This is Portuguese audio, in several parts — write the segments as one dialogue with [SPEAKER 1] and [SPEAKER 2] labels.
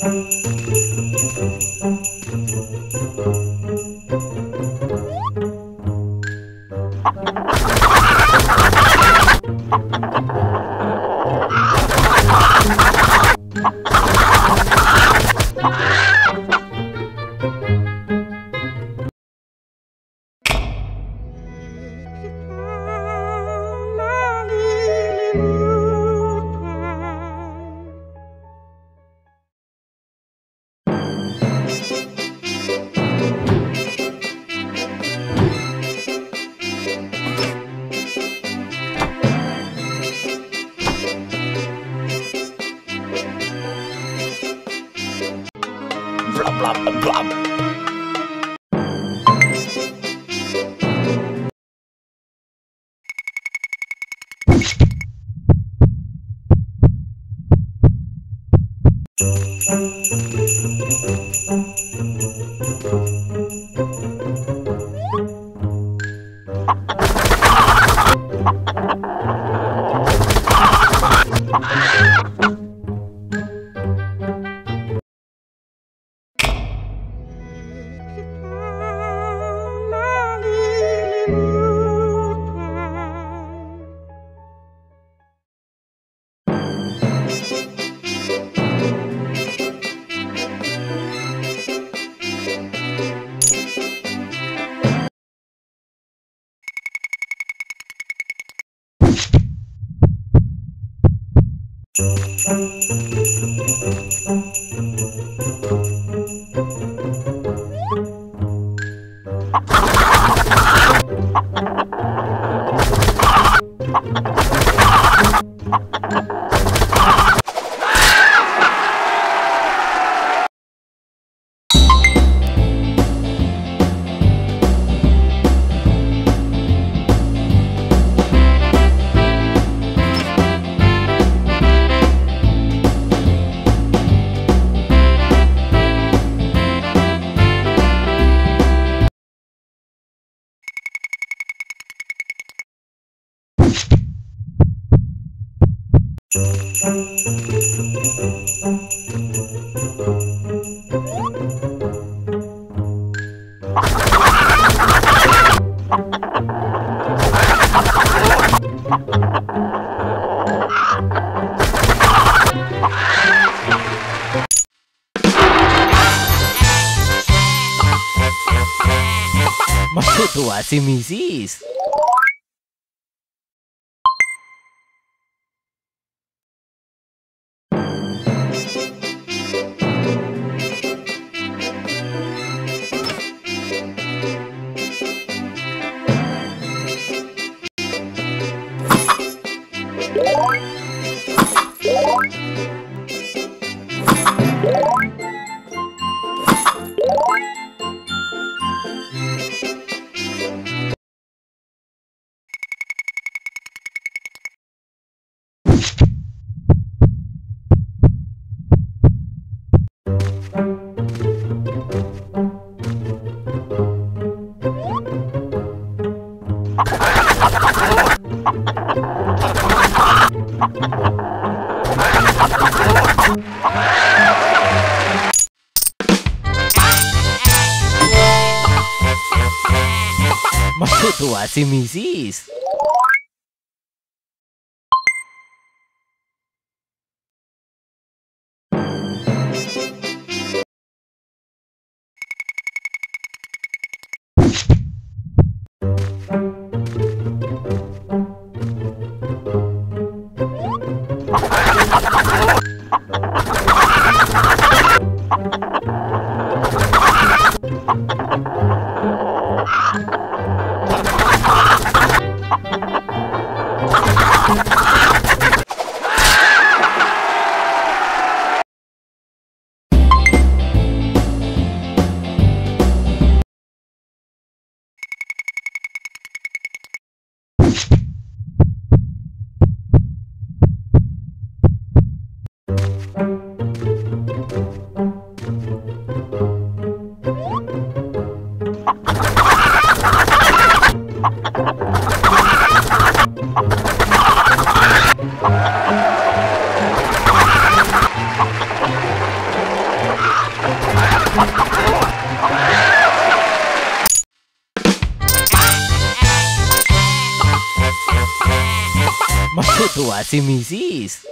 [SPEAKER 1] Thank you. Blah, blah, blah.
[SPEAKER 2] Música Matutuwa si Mrs. Matutuwa si Mau tuwa si Mrs. Classe MCs.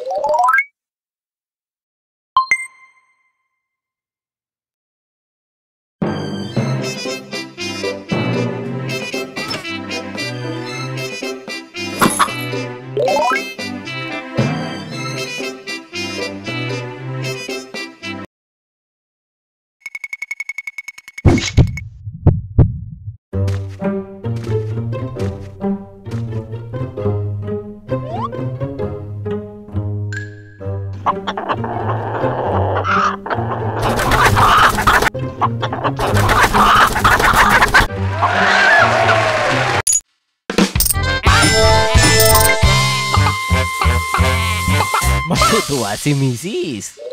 [SPEAKER 2] Matutuwa si Mrs.